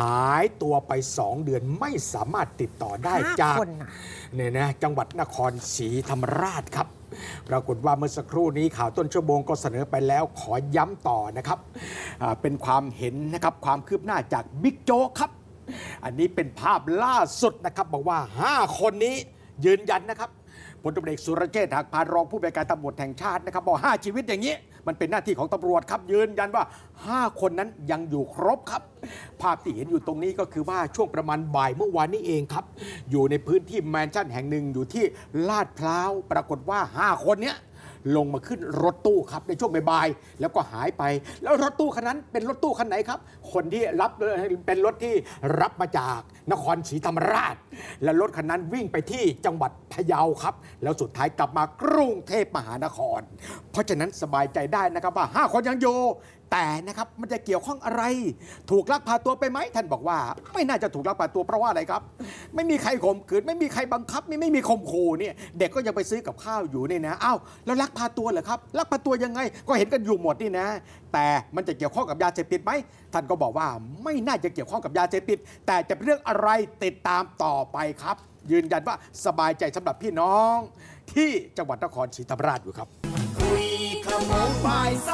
หายตัวไป 2 เดือนไม่สามารถติดต่อได้ห้าจากคนน่ะเนี่ยนะจังหวัดนครศรีธรรมราชครับปรากฏว่าเมื่อสักครู่นี้ข่าวต้นชั่วโมงก็เสนอไปแล้วขอย้ำต่อนะครับอ่าเป็นความเห็นนะครับความคืบหน้าจากบิ๊กโจ๊กครับ อันนี้เป็นภาพล่าสุดนะครับ บอกว่า 5 คนนี้ยืนยันนะครับ พลตำรวจเอกสุรเชษฐ์หักพานรองผู้บัญชาการตำรวจแห่งชาตินะครับบอก 5 ชีวิตอย่างนี้ มันเป็นหน้าที่ของตำรวจครับยืนยันว่า 5 คนนั้นยังอยู่ครบครับ ภาพที่เห็นอยู่ตรงนี้ก็คือว่าช่วงประมาณบ่ายเมื่อวานนี้เองครับ อยู่ในพื้นที่แมนชั่นแห่งหนึ่งอยู่ที่ลาดพร้าวปรากฏว่า 5 คนเนี้ย ลงมาขึ้นรถตู้ครับในช่วงบ่ายๆแล้วก็หายไป แล้วรถตู้คันนั้นเป็นรถตู้คันไหนครับ คนที่รับเป็นรถที่รับมาจากนครศรีธรรมราช และรถคันนั้นวิ่งไปที่จังหวัดพะเยาครับ แล้วสุดท้ายกลับมากรุงเทพมหานคร เพราะฉะนั้นสบายใจได้นะครับว่า 5 คนยังอยู่แต่นะครับมันจะเกี่ยวข้องอะไร ถูกลักพาตัวไปไหมท่านบอกว่า ไม่น่าจะถูกลักพาตัวเพราะว่าอะไรครับ ไม่มีใครข่มขืนไม่มีใครบังคับไม่ไม่มีข่มขู่เนี่ยเด็กก็ยังไปซื้อกับข้าวอยู่นี่นะอ้าวแล้วลักพาตัวเหรอครับลักพาตัวยังไงก็เห็นกันอยู่หมดนี่นะ แต่มันจะเกี่ยวข้องกับยาเสพติดไหมท่านก็บอกว่าไม่น่าจะเกี่ยวข้องกับยาเสพติด แต่จะเป็นเรื่องอะไรติดตามต่อไปครับ ยืนยันว่าสบายใจสำหรับพี่น้อง ที่จังหวัดนครศรีธรรมราชอยู่ครับคุยขโมงบ่ายสา